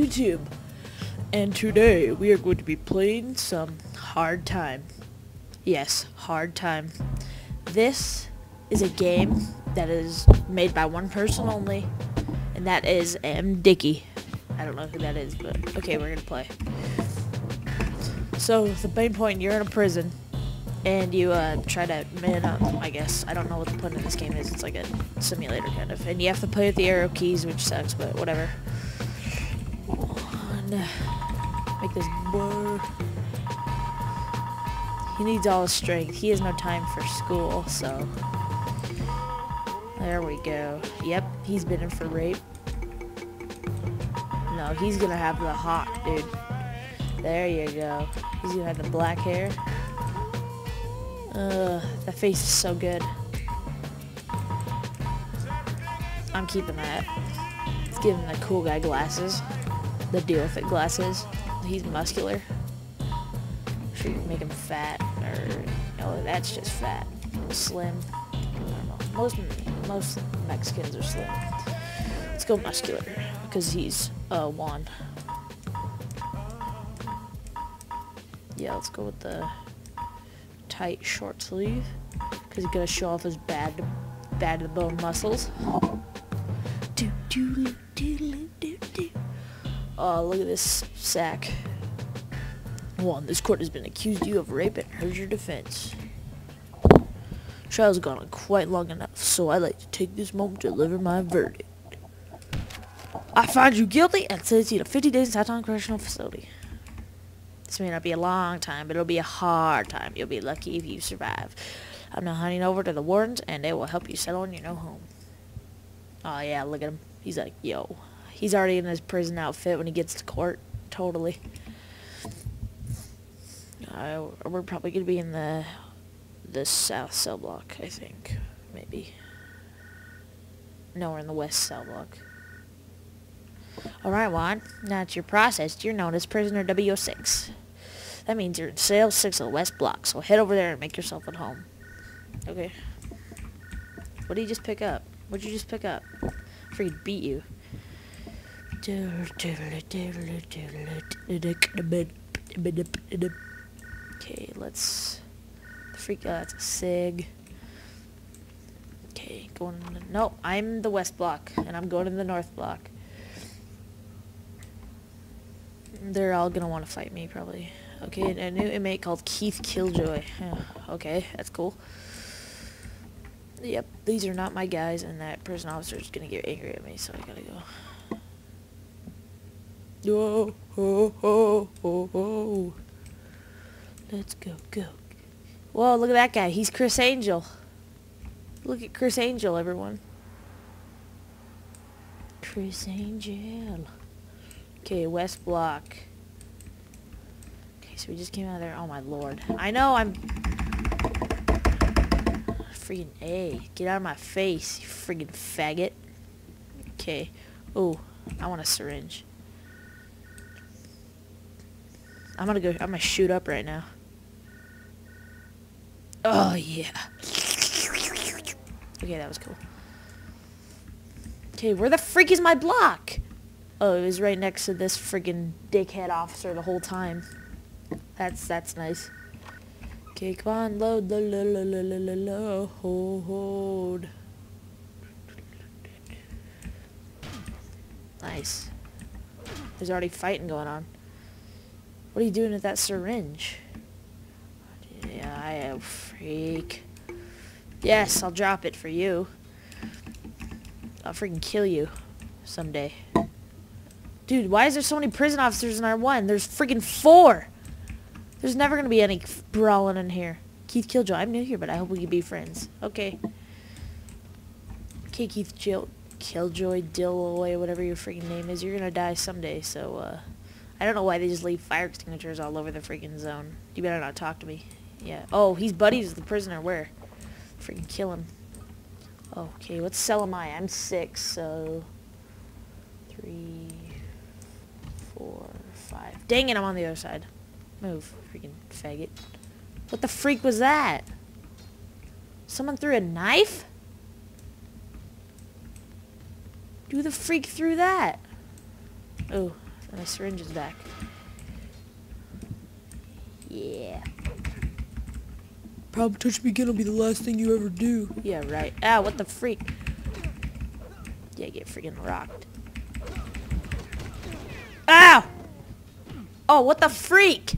YouTube. And today we are going to be playing some Hard Time. Yes, Hard Time. This is a game that is made by one person only, and that is MDickie. I don't know who that is, but okay, we're gonna play. So the main point, you're in a prison, and you uh, try to man up. I guess I don't know what the point of this game is. It's like a simulator kind of, and you have to play with the arrow keys, which sucks, but whatever. Make this blur. He needs all his strength. He has no time for school, so there we go. Yep, he's been in for rape. No, he's gonna have the hawk, dude. There you go. He's gonna have the black hair. Ugh, that face is so good. I'm keeping that. Let's give him the cool guy glasses. The deal with it glasses. He's muscular. Should make him fat, or oh, that's just fat. Slim. Most most Mexicans are slim. Let's go muscular because he's uh Juan. Yeah, let's go with the tight short sleeve because he's gonna show off his bad, bad the bone muscles. Oh, look at this sack. One, this court has been accused you of rape and heard your defense. Trial's gone on quite long enough, so I'd like to take this moment to deliver my verdict. I find you guilty and sentence you to 50 days in Saton Correctional Facility. This may not be a long time, but it'll be a hard time. You'll be lucky if you survive. I'm now hunting over to the wardens, and they will help you settle in your new home. Oh, yeah, look at him. He's like, yo. He's already in his prison outfit when he gets to court. Totally. Uh, we're probably going to be in the the south cell block, I think. Maybe. No, we're in the west cell block. Alright, Juan. Now that you're processed, you're known as prisoner W06. That means you're in cell 6 of the west block, so head over there and make yourself at home. Okay. What did you just pick up? What did you just pick up? Freaking beat you. Okay, let's... Freak, out. a SIG. Okay, going... No, I'm the west block, and I'm going to the north block. They're all gonna want to fight me, probably. Okay, a new inmate called Keith Killjoy. okay, that's cool. Yep, these are not my guys, and that prison officer is gonna get angry at me, so I gotta go. Whoa, ho, ho, ho, ho. Let's go, go. Whoa, look at that guy. He's Criss Angel. Look at Criss Angel, everyone. Criss Angel. Okay, West Block. Okay, so we just came out of there. Oh, my lord. I know, I'm... Freaking A. Get out of my face, you friggin' faggot. Okay. Oh, I want a syringe. I'm gonna go... I'm gonna shoot up right now. Oh, yeah. Okay, that was cool. Okay, where the freak is my block? Oh, it was right next to this friggin' dickhead officer the whole time. That's that's nice. Okay, come on, load, load, load, load, load, load, load, hold. Nice. There's already fighting going on. What are you doing with that syringe? Yeah, I am freak. Yes, I'll drop it for you. I'll freaking kill you someday. Dude, why is there so many prison officers in R1? There's freaking four! There's never gonna be any brawling in here. Keith Killjoy, I'm new here, but I hope we can be friends. Okay. Okay, Keith Jill Killjoy, Dilloy, whatever your freaking name is, you're gonna die someday, so, uh... I don't know why they just leave fire extinguishers all over the freaking zone. You better not talk to me. Yeah. Oh, he's buddies with the prisoner. Where? Freaking kill him. Okay, what cell am I? I'm six, so... Three... Four, five. Dang it, I'm on the other side. Move, freaking faggot. What the freak was that? Someone threw a knife? Who the freak threw that? Oh, my syringe is back. Yeah. Probably touch me again will be the last thing you ever do. Yeah, right. Ah, what the freak? Yeah, get freaking rocked. Ow! Oh, what the freak?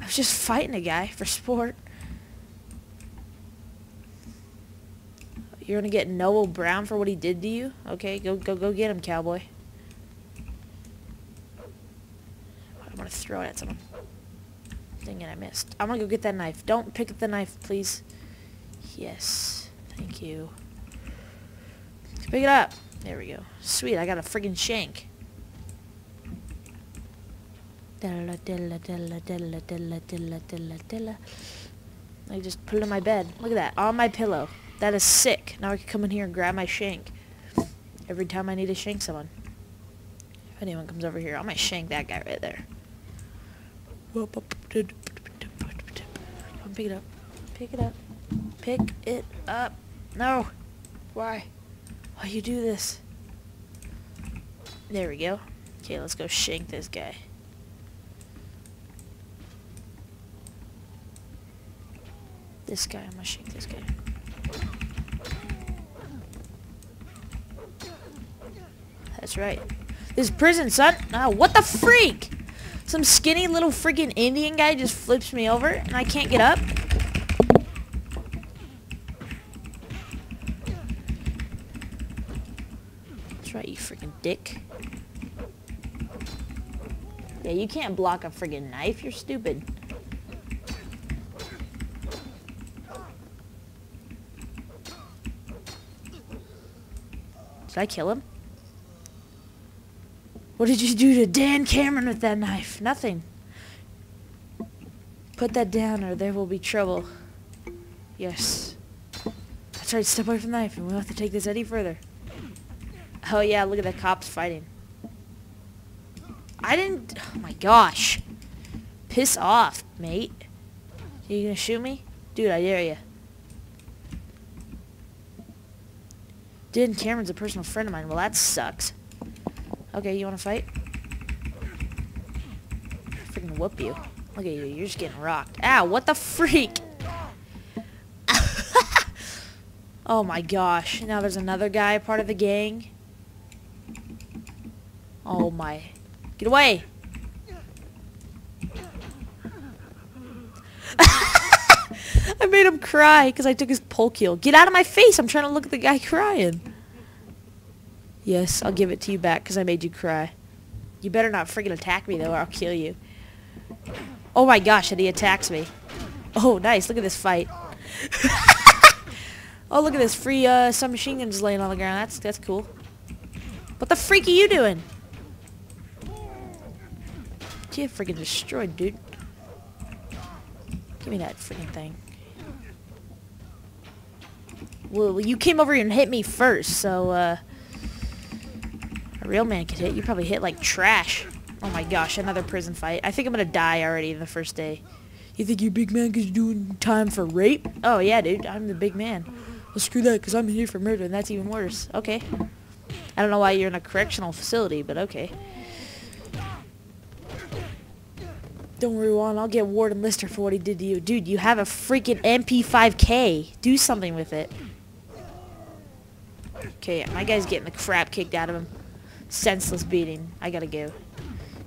I was just fighting a guy for sport. You're gonna get Noah Brown for what he did to you? Okay, go go go get him, cowboy. I'm gonna throw it at someone. Dang it, I missed. I'm gonna go get that knife. Don't pick up the knife, please. Yes. Thank you. Pick it up. There we go. Sweet, I got a friggin' shank. Dilla, dilla, dilla, dilla, dilla, dilla, dilla, dilla. I just put it in my bed. Look at that. On my pillow. That is sick. Now I can come in here and grab my shank. Every time I need to shank someone. If anyone comes over here, I might shank that guy right there. Come pick it up. Pick it up. Pick it up. No. Why? Why you do this? There we go. Okay, let's go shank this guy. This guy, I'm gonna shank this guy. That's right. This prison, son. Oh, what the freak? Some skinny little freaking Indian guy just flips me over and I can't get up. That's right, you freaking dick. Yeah, you can't block a friggin' knife. You're stupid. Did I kill him? What did you do to Dan Cameron with that knife? Nothing. Put that down or there will be trouble. Yes. That's right, step away from the knife and we won't have to take this any further. Oh yeah, look at the cops fighting. I didn't... Oh my gosh. Piss off, mate. You gonna shoot me? Dude, I dare you. Dan Cameron's a personal friend of mine. Well, that sucks. Okay, you want to fight? Freaking whoop you. Look at you. You're just getting rocked. Ow, what the freak? oh my gosh. Now there's another guy part of the gang. Oh my. Get away. I made him cry because I took his poke heel. Get out of my face. I'm trying to look at the guy crying. Yes, I'll give it to you back because I made you cry. You better not freaking attack me, though, or I'll kill you. Oh my gosh, and he attacks me. Oh, nice. Look at this fight. oh, look at this free uh, submachine gun just laying on the ground. That's, that's cool. What the freak are you doing? Get freaking destroyed, dude. Give me that freaking thing. Well, you came over here and hit me first, so, uh... Real man could hit. You probably hit like trash. Oh my gosh, another prison fight. I think I'm gonna die already in the first day. You think you're big man you're doing time for rape? Oh yeah, dude. I'm the big man. Well, screw that, because I'm here for murder, and that's even worse. Okay. I don't know why you're in a correctional facility, but okay. Don't worry, Juan. I'll get Warden Lister for what he did to you. Dude, you have a freaking MP5K. Do something with it. Okay, my guy's getting the crap kicked out of him. Senseless beating. I gotta go.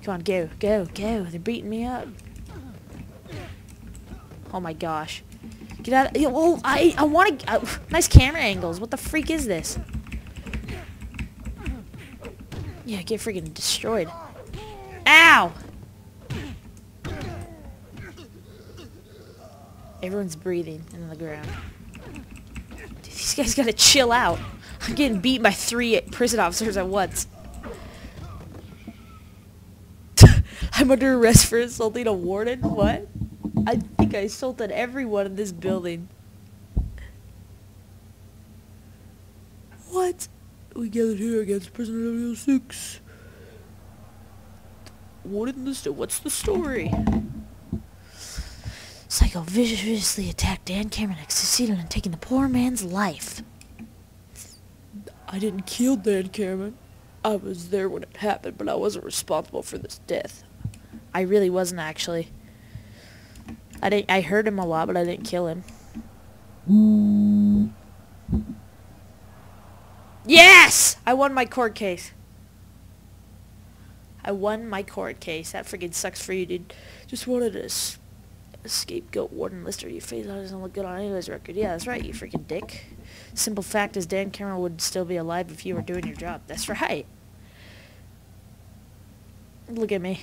Come on, go, go, go. They're beating me up. Oh my gosh. Get out of, oh, I, I want to, uh, nice camera angles. What the freak is this? Yeah, get freaking destroyed. Ow! Everyone's breathing in the ground. Dude, these guys gotta chill out. I'm getting beat by three prison officers at once. Under arrest for assaulting a warden? What? I think I assaulted everyone in this building. What? We gathered here against prisoner 006. Warden Lister, what's the story? Psycho viciously attacked Dan Cameron and succeeded in taking the poor man's life. I didn't kill Dan Cameron. I was there when it happened, but I wasn't responsible for this death. I really wasn't actually. I didn't. I heard him a lot, but I didn't kill him. Yes! I won my court case. I won my court case. That freaking sucks for you, dude. Just wanted to scapegoat Warden Lister. Your face doesn't look good on anybody's record. Yeah, that's right, you freaking dick. Simple fact is Dan Cameron would still be alive if you were doing your job. That's right. Look at me.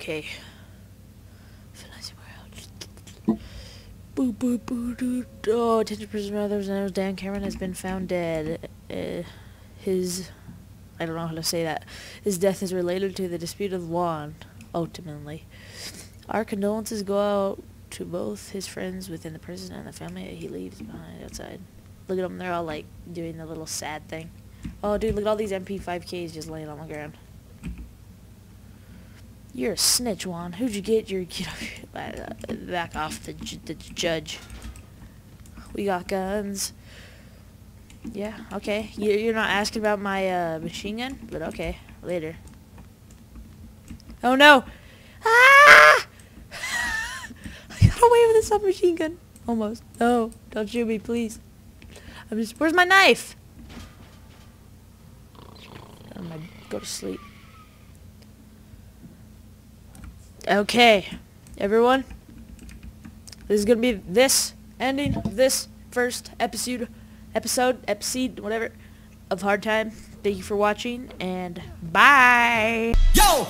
Okay. Boo boo boo doo. Oh, attention prison brothers and Dan Cameron has been found dead. Uh, his, I don't know how to say that. His death is related to the dispute of law, ultimately. Our condolences go out to both his friends within the prison and the family that he leaves behind outside. Look at them, they're all like doing the little sad thing. Oh, dude, look at all these MP5Ks just laying on the ground. You're a snitch, Juan. Who'd you get your off, uh, back off the, the judge? We got guns. Yeah, okay. You- You're not asking about my uh, machine gun, but okay, later. Oh no! Ah! I got away with a submachine gun. Almost. No, don't shoot me, please. I'm just. Where's my knife? I'm gonna go to sleep. Okay, everyone. This is gonna be this ending this first episode, episode, episode, whatever, of Hard Time. Thank you for watching, and bye. Yo,